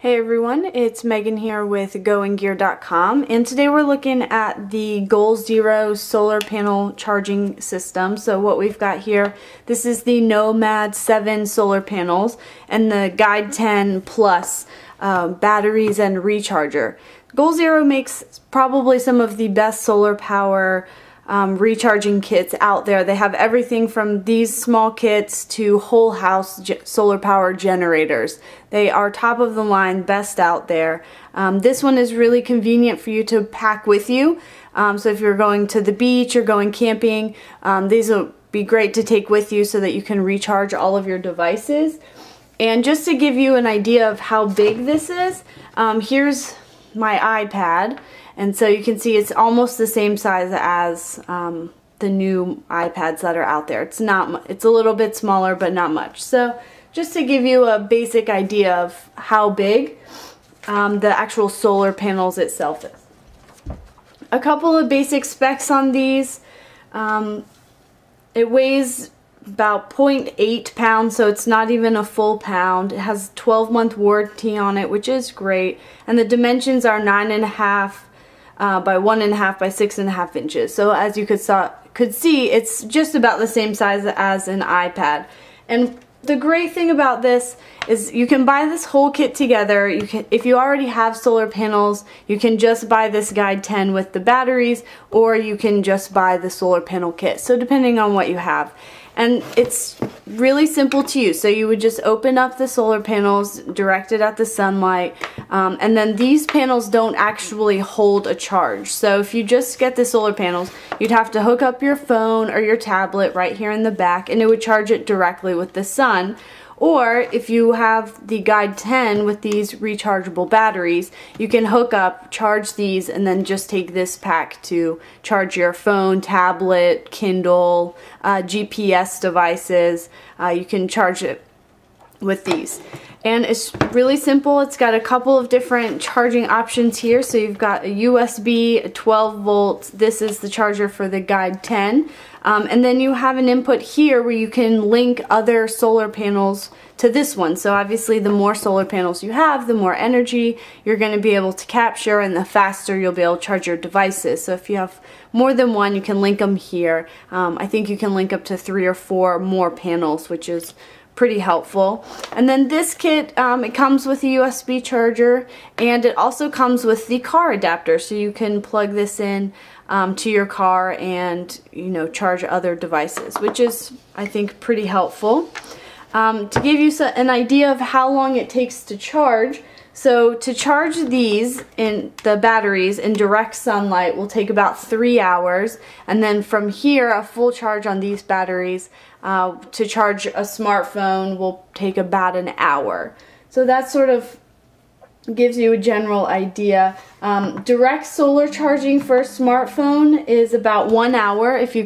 Hey everyone, it's Megan here with GoingGear.com and today we're looking at the Goal Zero solar panel charging system. So what we've got here, this is the Nomad 7 solar panels and the Guide 10 Plus uh, batteries and recharger. Goal Zero makes probably some of the best solar power um, recharging kits out there. They have everything from these small kits to whole house solar power generators. They are top of the line, best out there. Um, this one is really convenient for you to pack with you. Um, so if you're going to the beach or going camping, um, these will be great to take with you so that you can recharge all of your devices. And just to give you an idea of how big this is, um, here's my iPad. And so you can see it's almost the same size as um, the new iPads that are out there. It's not, it's a little bit smaller, but not much. So just to give you a basic idea of how big um, the actual solar panels itself is. A couple of basic specs on these. Um, it weighs about 0.8 pounds, so it's not even a full pound. It has 12 month warranty on it, which is great. And the dimensions are nine and a half uh, by one and a half by six and a half inches. So as you could saw could see, it's just about the same size as an iPad. And the great thing about this is you can buy this whole kit together. You can, if you already have solar panels, you can just buy this Guide 10 with the batteries, or you can just buy the solar panel kit. So depending on what you have. And it's really simple to use. So you would just open up the solar panels directed at the sunlight. Um, and then these panels don't actually hold a charge. So if you just get the solar panels, you'd have to hook up your phone or your tablet right here in the back and it would charge it directly with the sun. Or if you have the Guide 10 with these rechargeable batteries, you can hook up, charge these, and then just take this pack to charge your phone, tablet, Kindle, uh, GPS devices. Uh, you can charge it with these. And it's really simple. It's got a couple of different charging options here. So you've got a USB, a 12 volt. This is the charger for the Guide 10. Um, and then you have an input here where you can link other solar panels to this one. So obviously the more solar panels you have, the more energy you're going to be able to capture and the faster you'll be able to charge your devices. So if you have more than one, you can link them here. Um, I think you can link up to three or four more panels, which is pretty helpful. And then this kit, um, it comes with a USB charger and it also comes with the car adapter so you can plug this in um, to your car and you know charge other devices which is I think pretty helpful. Um, to give you an idea of how long it takes to charge so to charge these in the batteries in direct sunlight will take about three hours and then from here a full charge on these batteries uh, to charge a smartphone will take about an hour. So that sort of gives you a general idea. Um, direct solar charging for a smartphone is about one hour if you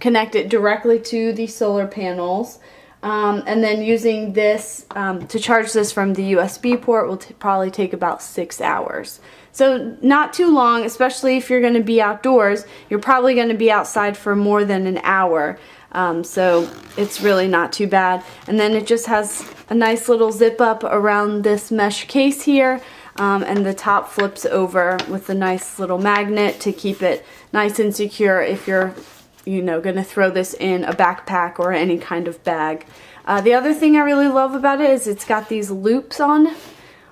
connect it directly to the solar panels. Um, and then using this um, to charge this from the USB port will probably take about six hours. So not too long, especially if you're going to be outdoors. You're probably going to be outside for more than an hour. Um, so it's really not too bad. And then it just has a nice little zip up around this mesh case here. Um, and the top flips over with a nice little magnet to keep it nice and secure if you're you know going to throw this in a backpack or any kind of bag. Uh, the other thing I really love about it is it's got these loops on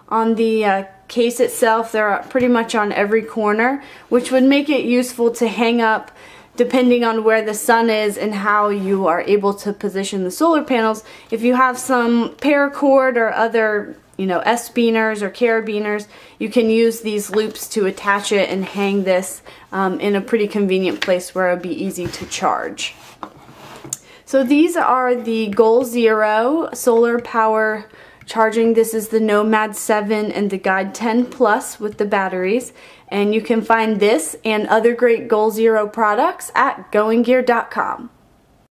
on the uh, case itself. They're pretty much on every corner which would make it useful to hang up depending on where the sun is and how you are able to position the solar panels. If you have some paracord or other you know, S-Biners or carabiners, you can use these loops to attach it and hang this um, in a pretty convenient place where it would be easy to charge. So these are the Goal Zero solar power charging. This is the Nomad 7 and the Guide 10 Plus with the batteries. And you can find this and other great Goal Zero products at goinggear.com.